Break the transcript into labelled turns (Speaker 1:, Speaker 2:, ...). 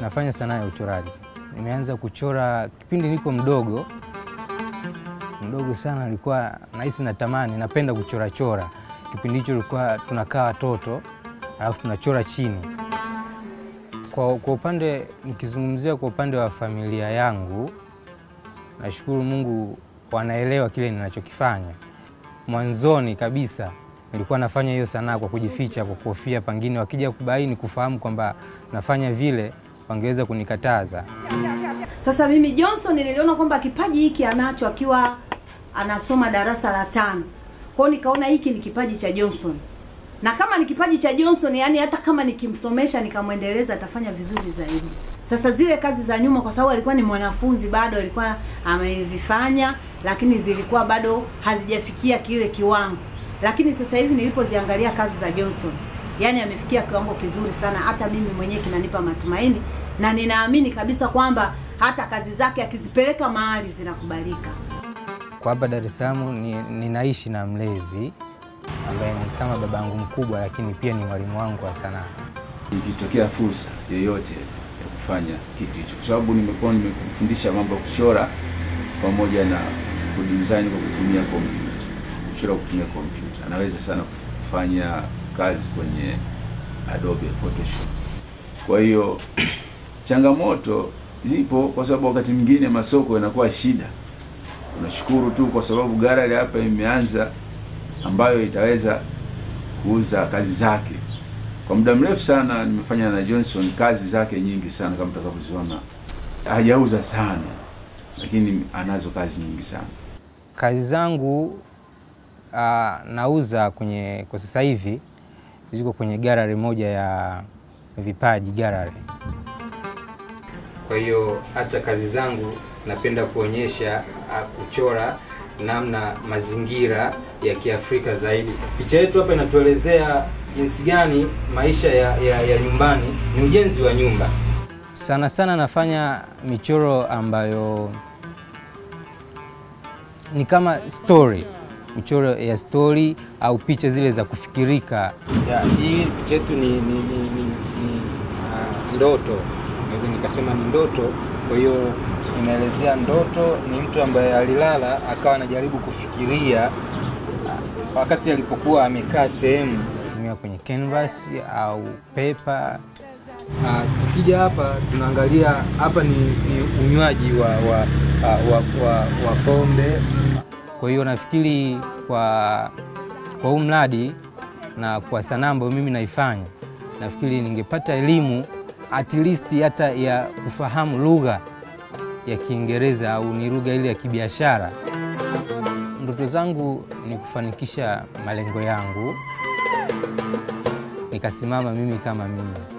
Speaker 1: Nafanya sanaa ya uchoraji. Nimeanza kuchora kipindi niko mdogo mdogo sana, nilikuwa nahisi natamani, napenda kuchora chora. Kipindi hicho tulikuwa tunakaa watoto alafu tunachora chini. Kwa, kwa upande nikizungumzia kwa upande wa familia yangu, nashukuru Mungu wanaelewa kile ninachokifanya. Mwanzoni kabisa nilikuwa nafanya hiyo sanaa kwa kujificha, kwa kuhofia pengine wakija kubaini kufahamu kwamba nafanya vile wangeweza kunikataza.
Speaker 2: Sasa mimi Johnson niliona kwamba kipaji hiki anacho akiwa anasoma darasa la tano. Kwa hiyo nikaona hiki ni kipaji cha Johnson. Na kama ni kipaji cha Johnson, yani hata kama nikimsomesha nikamwendeleza atafanya vizuri zaidi. Sasa zile kazi za nyuma kwa sababu alikuwa ni mwanafunzi bado alikuwa amevifanya lakini zilikuwa bado hazijafikia kile kiwango. Lakini sasa hivi nilipoziangalia kazi za Johnson, yani amefikia kiwango kizuri sana, hata mimi mwenyewe kinanipa matumaini na ninaamini kabisa kwamba hata kazi zake akizipeleka mahali zinakubalika.
Speaker 1: Kwa hapa Dar es Salaam ni, ninaishi na mlezi ambaye ni kama babangu yangu mkubwa, lakini pia ni mwalimu wangu wa sanaa.
Speaker 3: Ikitokea fursa yoyote kufanya kitu hicho, kwa sababu nimekuwa nimekufundisha mambo ya kuchora pamoja na kudesign kwa kutumia kompyuta, kuchora kutumia kompyuta, anaweza sana kufanya kazi kwenye Adobe Photoshop. Kwa hiyo changamoto zipo, kwa sababu wakati mwingine masoko yanakuwa shida. Tunashukuru tu kwa sababu gallery hapa imeanza ambayo itaweza kuuza kazi zake. Kwa muda mrefu sana nimefanya na Johnson kazi zake nyingi sana, kama mtakavyoziona. Hajauza sana, lakini anazo kazi nyingi sana.
Speaker 1: Kazi zangu uh, nauza kwenye kwa sasa hivi ziko kwenye gallery moja ya vipaji gallery. Kwa hiyo hata kazi zangu napenda kuonyesha uh, kuchora namna mazingira ya Kiafrika zaidi. Picha yetu hapa inatuelezea jinsi gani maisha ya, ya, ya nyumbani ni ujenzi wa nyumba. Sana sana nafanya michoro ambayo ni kama story, michoro ya story au picha zile za kufikirika. Ya, hii picha yetu ni, ni, ni, ni, ni uh, ndoto, naweza nikasema ni ndoto. Kwa hiyo inaelezea ndoto, ni mtu ambaye alilala akawa anajaribu kufikiria uh, wakati alipokuwa amekaa sehemu, tumia kwenye canvas au paper. Uh, tukija hapa tunaangalia hapa ni, ni unywaji wa, wa, wa, wa, wa, wa pombe. Kwa hiyo nafikiri kwa kwa huu mradi na kwa sanaa ambayo mimi naifanya, nafikiri ningepata elimu at least hata ya kufahamu lugha ya Kiingereza au ni lugha ile ya kibiashara. Ndoto zangu ni kufanikisha malengo yangu, nikasimama mimi kama mimi.